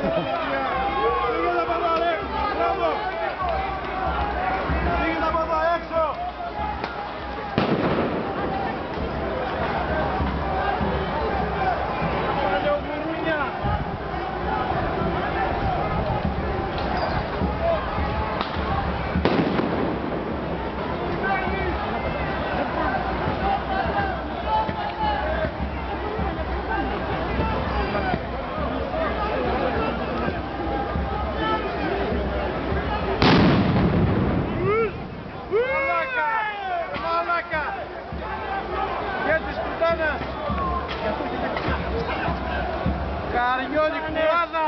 Thank you. Καριόλη Κουράδα.